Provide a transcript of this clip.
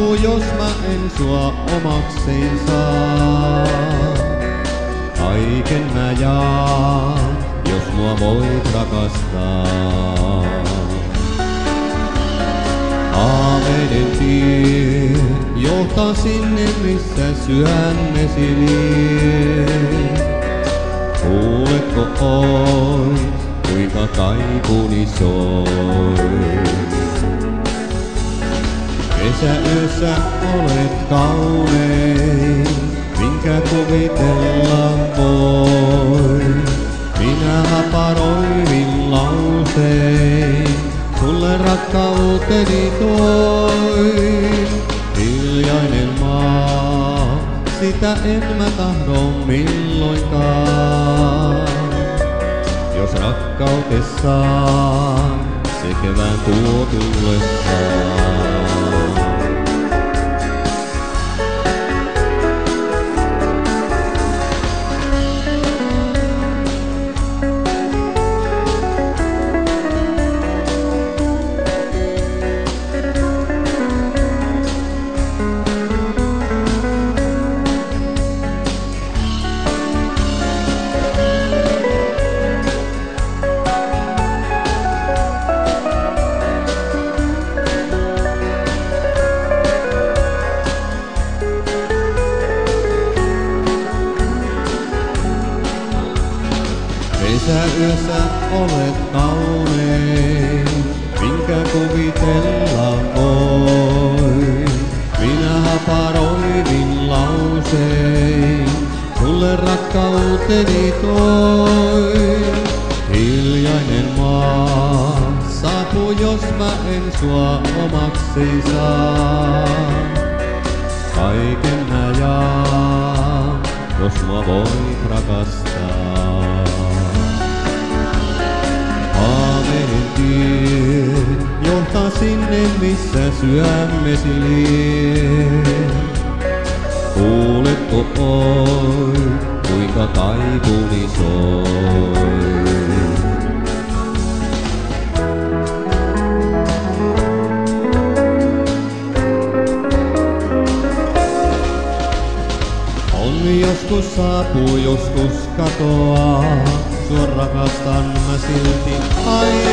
saapuu, jos mä en sua omakseen saa. Kaiken mä jaan, jos mua voit rakastaa. Haaveiden tie johtaa sinne, missä sydämesi lie. Kuuletko ois, kuinka kaipuni soi? Kesäyössä olet kaunein, minkä kuvitella voi. Minä haparoivin lausein, sulle rakkauteni toin. Hiljainen maa, sitä en mä tahdo milloinkaan. Jos rakkautessaan se kevään tuo tullessaan. Kesäyössä olet kaunein, minkä kuvitella voi. Minä haparoivin lausein, sulle rakkauteni toin. Hiljainen maa saapuu, jos mä en sua omaksi saa. Kaiken mä jaan, jos mua voit rakastaa. Haaveiden tie johtaa sinne, missä sydämesi lie. Kuuletko oi, joskus saapuu, joskus katoaa, sua rakastan mä silti aina.